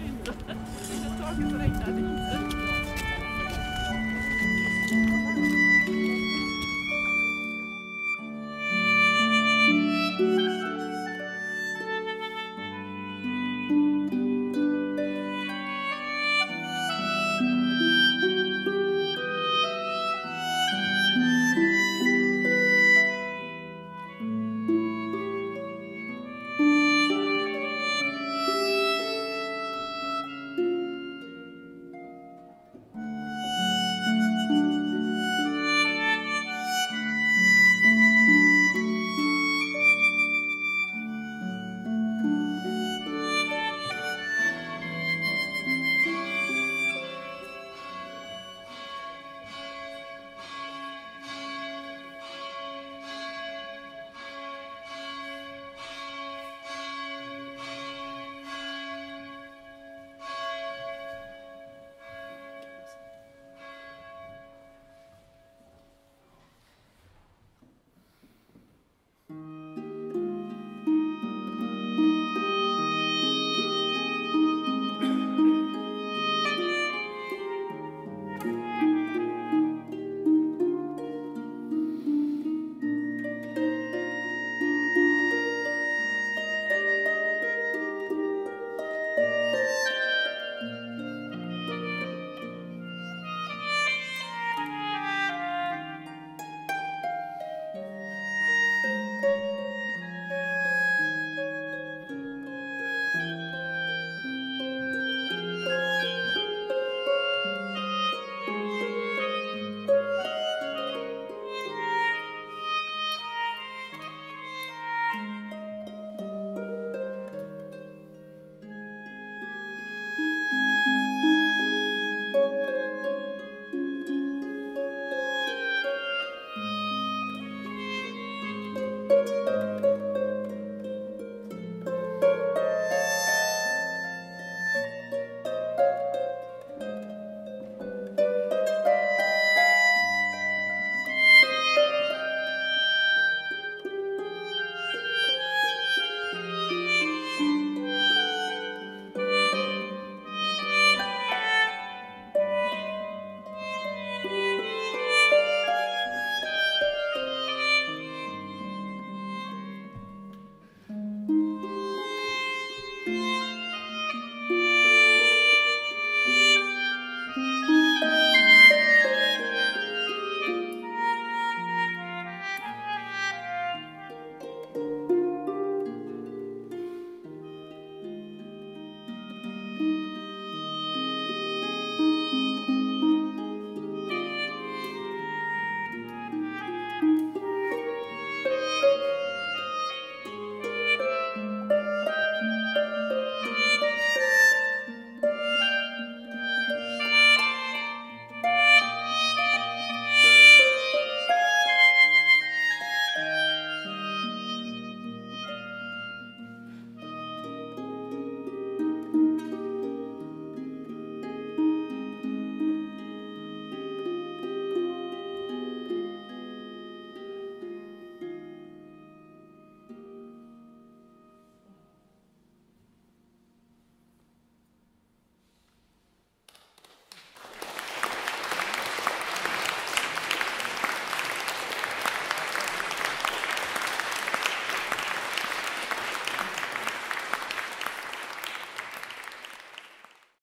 inte. Jag har tagit och räknat inte. Música